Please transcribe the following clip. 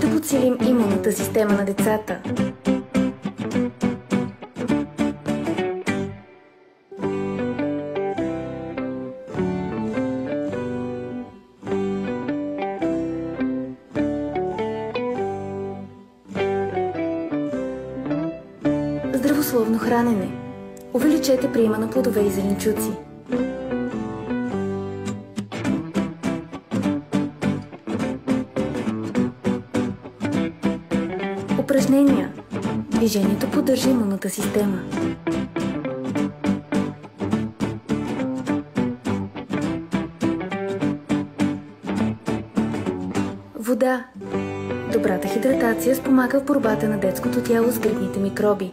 Да подсилим имунната система на децата. Здравословно хранене. Увеличете приема на плодове и зеленчуци. Упражнения. Движението поддържа имунната система. Вода. Добрата хидратация спомага в борбата на детското тяло с грибните микроби.